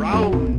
Round.